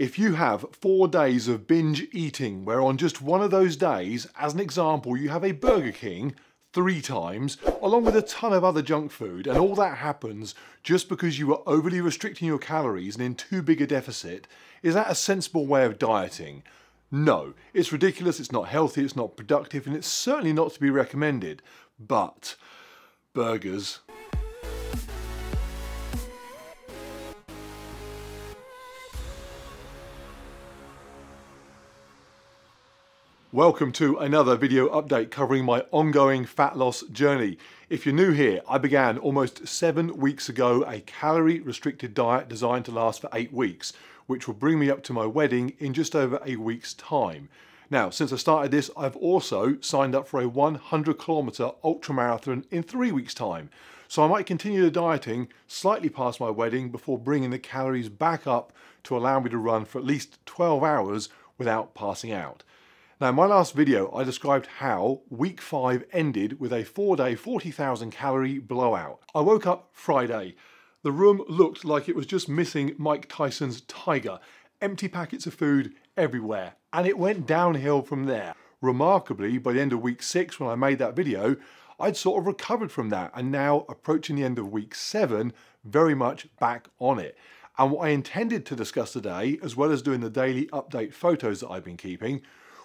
If you have four days of binge eating, where on just one of those days, as an example, you have a Burger King three times, along with a ton of other junk food, and all that happens just because you were overly restricting your calories and in too big a deficit, is that a sensible way of dieting? No, it's ridiculous, it's not healthy, it's not productive, and it's certainly not to be recommended. But, burgers. Welcome to another video update covering my ongoing fat loss journey. If you're new here, I began almost seven weeks ago a calorie restricted diet designed to last for eight weeks, which will bring me up to my wedding in just over a week's time. Now, since I started this, I've also signed up for a 100 kilometer ultra marathon in three weeks time. So I might continue the dieting slightly past my wedding before bringing the calories back up to allow me to run for at least 12 hours without passing out. Now, in my last video, I described how week five ended with a four day, 40,000 calorie blowout. I woke up Friday. The room looked like it was just missing Mike Tyson's tiger. Empty packets of food everywhere. And it went downhill from there. Remarkably, by the end of week six, when I made that video, I'd sort of recovered from that and now approaching the end of week seven, very much back on it. And what I intended to discuss today, as well as doing the daily update photos that I've been keeping,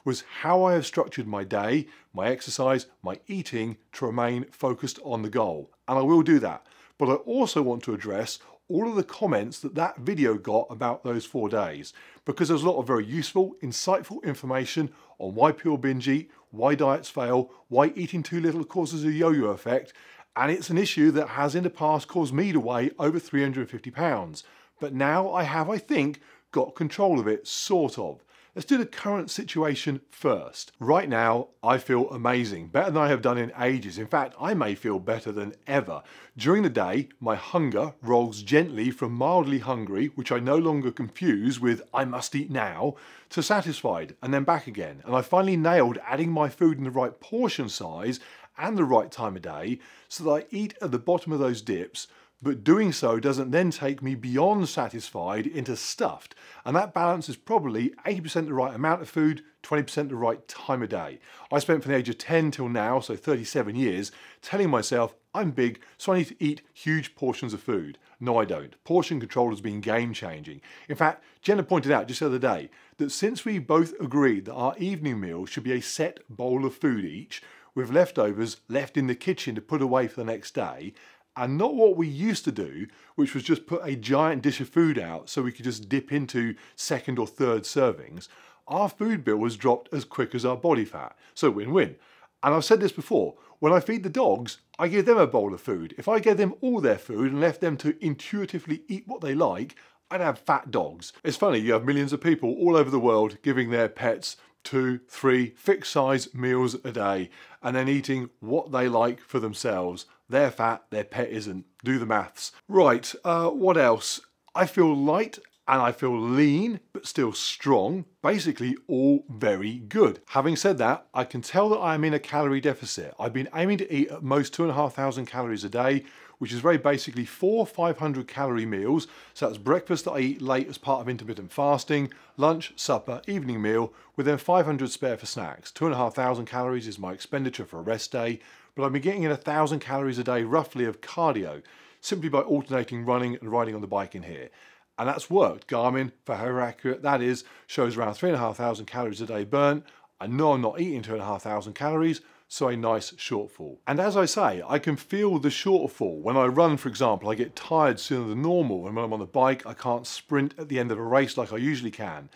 was how I have structured my day, my exercise, my eating to remain focused on the goal. And I will do that. But I also want to address all of the comments that that video got about those four days because there's a lot of very useful, insightful information on why people binge eat, why diets fail, why eating too little causes a yo-yo effect, and it's an issue that has in the past caused me to weigh over 350 pounds. But now I have, I think, got control of it, sort of. Let's do the current situation first. Right now, I feel amazing, better than I have done in ages. In fact, I may feel better than ever. During the day, my hunger rolls gently from mildly hungry, which I no longer confuse with I must eat now, to satisfied and then back again. And I finally nailed adding my food in the right portion size and the right time of day so that I eat at the bottom of those dips but doing so doesn't then take me beyond satisfied into stuffed. And that balance is probably 80% the right amount of food, 20% the right time of day. I spent from the age of 10 till now, so 37 years, telling myself I'm big, so I need to eat huge portions of food. No, I don't. Portion control has been game changing. In fact, Jenna pointed out just the other day that since we both agreed that our evening meal should be a set bowl of food each, with leftovers left in the kitchen to put away for the next day, and not what we used to do, which was just put a giant dish of food out so we could just dip into second or third servings, our food bill was dropped as quick as our body fat. So win-win. And I've said this before, when I feed the dogs, I give them a bowl of food. If I gave them all their food and left them to intuitively eat what they like, I'd have fat dogs. It's funny, you have millions of people all over the world giving their pets two, three fixed size meals a day and then eating what they like for themselves. They're fat, their pet isn't. Do the maths. Right, uh, what else? I feel light and I feel lean but still strong. Basically all very good. Having said that, I can tell that I'm in a calorie deficit. I've been aiming to eat at most 2,500 calories a day, which is very basically four 500 calorie meals. So that's breakfast that I eat late as part of intermittent fasting, lunch, supper, evening meal, with then 500 spare for snacks. 2,500 calories is my expenditure for a rest day, but I've been getting in a 1,000 calories a day roughly of cardio, simply by alternating running and riding on the bike in here. And that's worked. Garmin, for how accurate that is, shows around 3,500 calories a day burnt. I know I'm not eating 2,500 calories, so a nice shortfall. And as I say, I can feel the shortfall. When I run, for example, I get tired sooner than normal, and when I'm on the bike, I can't sprint at the end of a race like I usually can.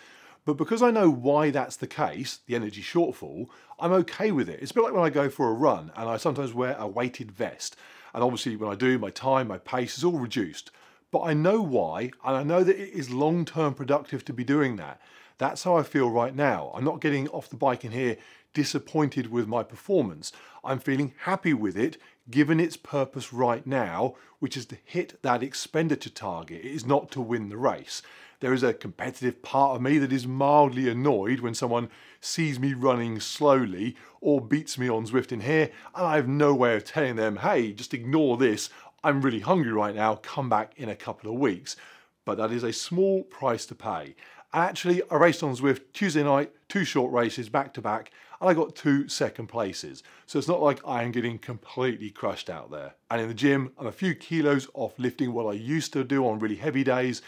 But because I know why that's the case, the energy shortfall, I'm okay with it. It's a bit like when I go for a run and I sometimes wear a weighted vest. And obviously when I do, my time, my pace is all reduced. But I know why, and I know that it is long-term productive to be doing that. That's how I feel right now. I'm not getting off the bike in here disappointed with my performance. I'm feeling happy with it given its purpose right now, which is to hit that expenditure target. It is not to win the race. There is a competitive part of me that is mildly annoyed when someone sees me running slowly or beats me on Zwift in here and I have no way of telling them, hey, just ignore this. I'm really hungry right now, come back in a couple of weeks. But that is a small price to pay. Actually, I raced on Zwift Tuesday night, two short races back to back, and I got two second places. So it's not like I am getting completely crushed out there. And in the gym, I'm a few kilos off lifting what I used to do on really heavy days,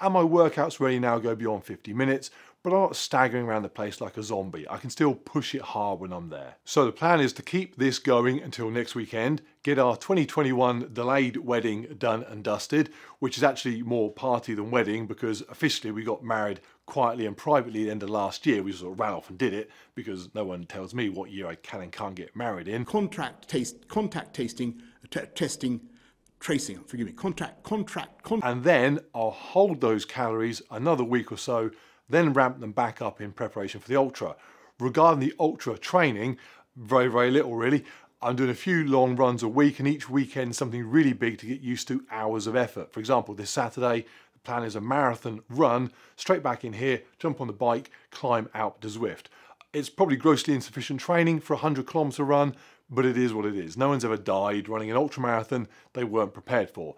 and my workouts really now go beyond 50 minutes, but I'm not staggering around the place like a zombie. I can still push it hard when I'm there. So the plan is to keep this going until next weekend, get our 2021 delayed wedding done and dusted, which is actually more party than wedding because officially we got married quietly and privately at the end of last year. We sort of ran off and did it because no one tells me what year I can and can't get married in. Contract taste, contact tasting, testing, tracing, forgive me, contract, contract, contract. And then I'll hold those calories another week or so then ramp them back up in preparation for the ultra. Regarding the ultra training, very, very little really. I'm doing a few long runs a week and each weekend something really big to get used to hours of effort. For example, this Saturday, the plan is a marathon run, straight back in here, jump on the bike, climb Alpe du Zwift. It's probably grossly insufficient training for a 100 kilometre run, but it is what it is. No one's ever died running an ultra marathon they weren't prepared for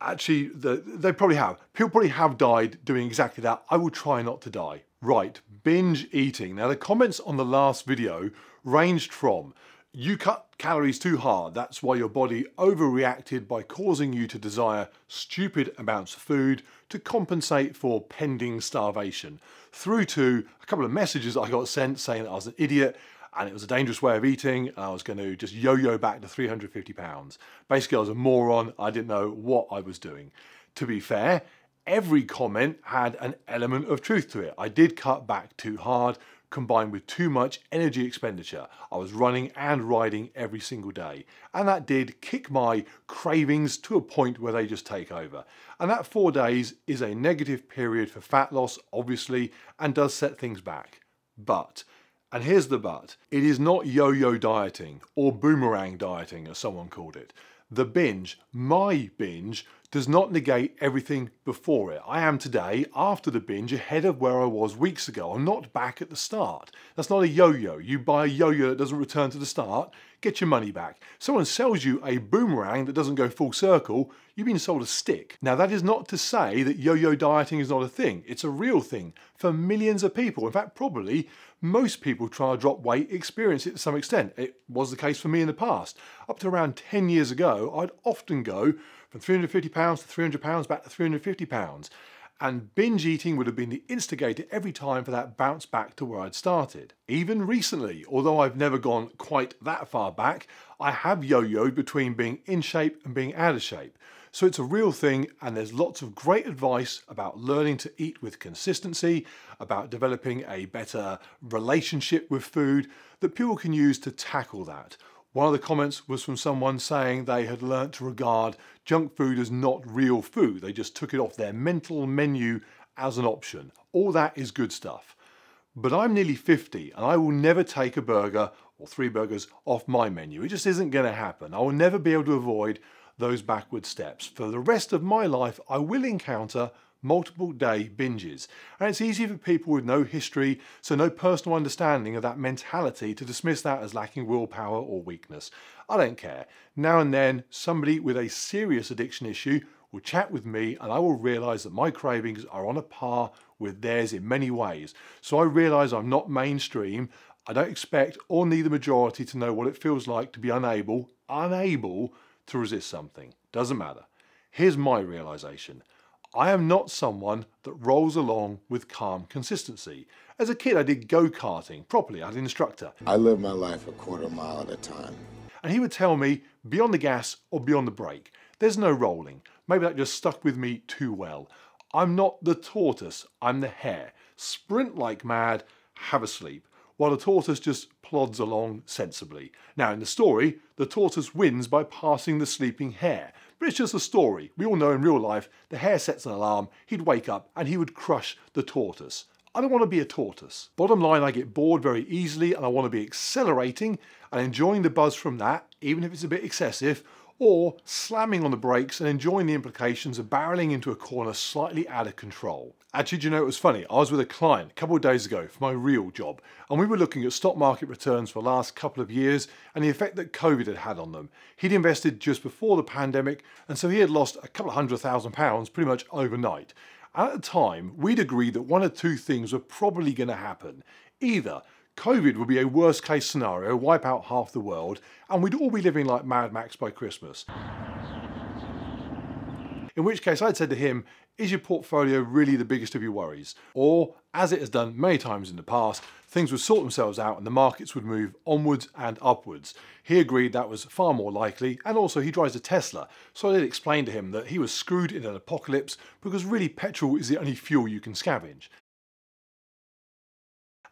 actually, the, they probably have. People probably have died doing exactly that. I will try not to die. Right, binge eating. Now, the comments on the last video ranged from you cut calories too hard, that's why your body overreacted by causing you to desire stupid amounts of food to compensate for pending starvation, through to a couple of messages I got sent saying that I was an idiot and it was a dangerous way of eating and I was going to just yo-yo back to 350 pounds. Basically I was a moron, I didn't know what I was doing. To be fair, every comment had an element of truth to it. I did cut back too hard, combined with too much energy expenditure. I was running and riding every single day. And that did kick my cravings to a point where they just take over. And that four days is a negative period for fat loss, obviously, and does set things back. But and here's the but. It is not yo-yo dieting or boomerang dieting as someone called it. The binge, my binge, does not negate everything before it. I am today, after the binge, ahead of where I was weeks ago. I'm not back at the start. That's not a yo-yo. You buy a yo-yo that doesn't return to the start, get your money back. Someone sells you a boomerang that doesn't go full circle, you've been sold a stick. Now that is not to say that yo-yo dieting is not a thing. It's a real thing for millions of people. In fact, probably most people try to drop weight experience it to some extent. It was the case for me in the past. Up to around 10 years ago, I'd often go from 350 pounds to 300 pounds back to 350 pounds. And binge eating would have been the instigator every time for that bounce back to where I'd started. Even recently, although I've never gone quite that far back, I have yo-yoed between being in shape and being out of shape. So it's a real thing and there's lots of great advice about learning to eat with consistency, about developing a better relationship with food that people can use to tackle that. One of the comments was from someone saying they had learnt to regard junk food as not real food. They just took it off their mental menu as an option. All that is good stuff. But I'm nearly 50 and I will never take a burger or three burgers off my menu. It just isn't going to happen. I will never be able to avoid those backward steps. For the rest of my life, I will encounter multiple day binges. And it's easy for people with no history, so no personal understanding of that mentality to dismiss that as lacking willpower or weakness. I don't care. Now and then, somebody with a serious addiction issue will chat with me and I will realize that my cravings are on a par with theirs in many ways. So I realize I'm not mainstream. I don't expect or need the majority to know what it feels like to be unable, unable to resist something. Doesn't matter. Here's my realization. I am not someone that rolls along with calm consistency. As a kid, I did go-karting properly. I had an instructor. I live my life a quarter mile at a time. And he would tell me, be on the gas or be on the brake. There's no rolling. Maybe that just stuck with me too well. I'm not the tortoise, I'm the hare. Sprint like mad, have a sleep, while the tortoise just plods along sensibly. Now in the story, the tortoise wins by passing the sleeping hare, but it's just a story. We all know in real life, the hare sets an alarm, he'd wake up and he would crush the tortoise. I don't want to be a tortoise. Bottom line, I get bored very easily and I want to be accelerating and enjoying the buzz from that, even if it's a bit excessive, or slamming on the brakes and enjoying the implications of barreling into a corner slightly out of control. Actually, do you know it was funny? I was with a client a couple of days ago for my real job, and we were looking at stock market returns for the last couple of years and the effect that COVID had had on them. He'd invested just before the pandemic, and so he had lost a couple of hundred thousand pounds pretty much overnight. At the time, we'd agreed that one of two things were probably going to happen. Either COVID would be a worst case scenario, wipe out half the world, and we'd all be living like Mad Max by Christmas. In which case I'd said to him, is your portfolio really the biggest of your worries? Or, as it has done many times in the past, things would sort themselves out and the markets would move onwards and upwards. He agreed that was far more likely, and also he drives a Tesla, so I did explain to him that he was screwed in an apocalypse because really petrol is the only fuel you can scavenge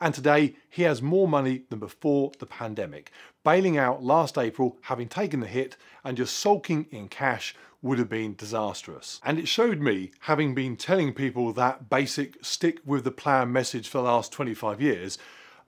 and today he has more money than before the pandemic. Bailing out last April, having taken the hit, and just sulking in cash would have been disastrous. And it showed me, having been telling people that basic stick with the plan message for the last 25 years,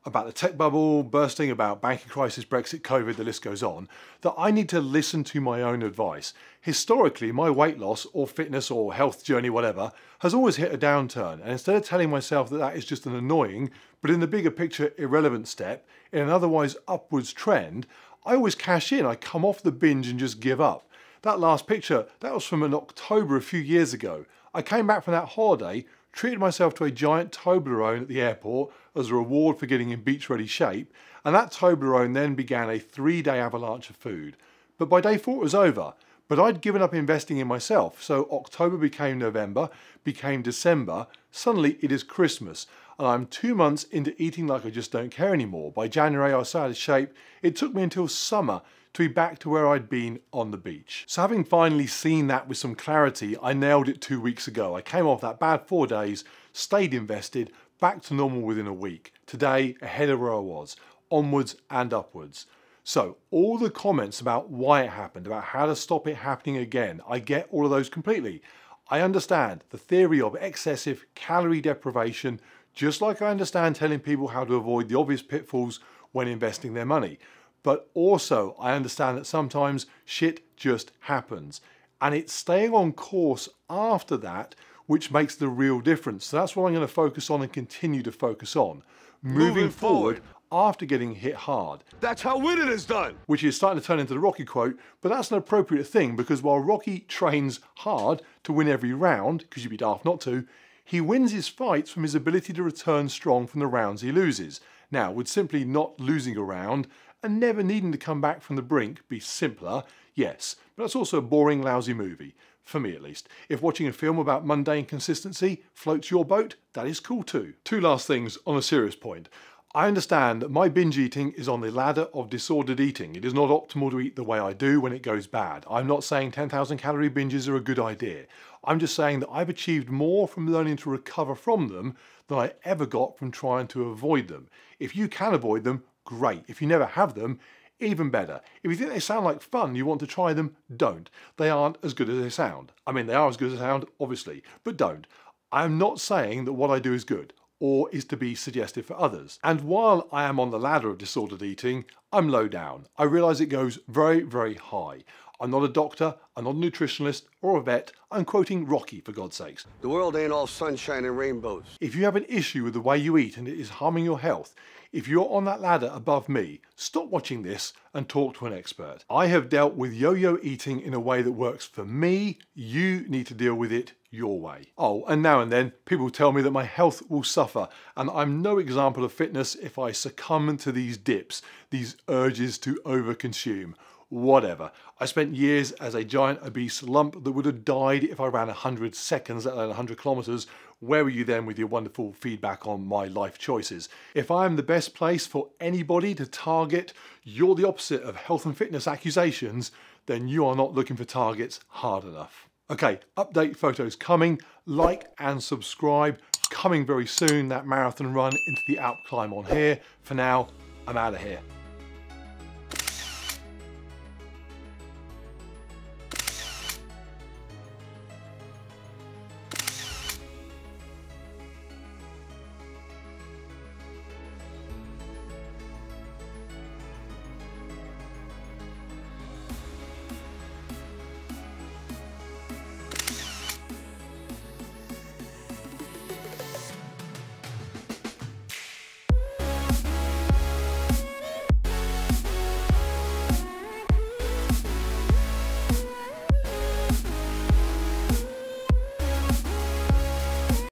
about the tech bubble bursting, about banking crisis, Brexit, COVID, the list goes on, that I need to listen to my own advice. Historically, my weight loss or fitness or health journey, whatever, has always hit a downturn. And instead of telling myself that that is just an annoying, but in the bigger picture, irrelevant step in an otherwise upwards trend, I always cash in. I come off the binge and just give up. That last picture, that was from an October a few years ago. I came back from that holiday treated myself to a giant Toblerone at the airport as a reward for getting in beach ready shape, and that Toblerone then began a three day avalanche of food. But by day four it was over. But I'd given up investing in myself, so October became November, became December, suddenly it is Christmas, and I'm two months into eating like I just don't care anymore. By January I was out of shape, it took me until summer to be back to where I'd been on the beach. So having finally seen that with some clarity, I nailed it two weeks ago. I came off that bad four days, stayed invested, back to normal within a week. Today, ahead of where I was, onwards and upwards. So all the comments about why it happened, about how to stop it happening again, I get all of those completely. I understand the theory of excessive calorie deprivation, just like I understand telling people how to avoid the obvious pitfalls when investing their money. But also, I understand that sometimes shit just happens. And it's staying on course after that which makes the real difference. So that's what I'm going to focus on and continue to focus on. Moving, Moving forward, forward after getting hit hard. That's how winning is done. Which is starting to turn into the Rocky quote, but that's an appropriate thing because while Rocky trains hard to win every round, because you'd be daft not to, he wins his fights from his ability to return strong from the rounds he loses. Now, would simply not losing a round and never needing to come back from the brink be simpler? Yes, but that's also a boring, lousy movie. For me at least. If watching a film about mundane consistency floats your boat, that is cool too. Two last things on a serious point. I understand that my binge eating is on the ladder of disordered eating. It is not optimal to eat the way I do when it goes bad. I'm not saying 10,000 calorie binges are a good idea. I'm just saying that I've achieved more from learning to recover from them than I ever got from trying to avoid them. If you can avoid them, great. If you never have them, even better. If you think they sound like fun, you want to try them, don't. They aren't as good as they sound. I mean, they are as good as they sound, obviously, but don't. I'm not saying that what I do is good or is to be suggested for others. And while I am on the ladder of disordered eating, I'm low down. I realise it goes very, very high. I'm not a doctor, I'm not a nutritionist or a vet. I'm quoting Rocky, for God's sakes. The world ain't all sunshine and rainbows. If you have an issue with the way you eat and it is harming your health, if you're on that ladder above me, stop watching this and talk to an expert. I have dealt with yo-yo eating in a way that works for me. You need to deal with it your way. Oh, and now and then people tell me that my health will suffer and I'm no example of fitness if I succumb to these dips, these urges to overconsume whatever. I spent years as a giant obese lump that would have died if I ran 100 seconds at 100 kilometers. Where were you then with your wonderful feedback on my life choices? If I am the best place for anybody to target, you're the opposite of health and fitness accusations, then you are not looking for targets hard enough. Okay, update photos coming. Like and subscribe. Coming very soon, that marathon run into the Alp climb on here. For now, I'm out of here.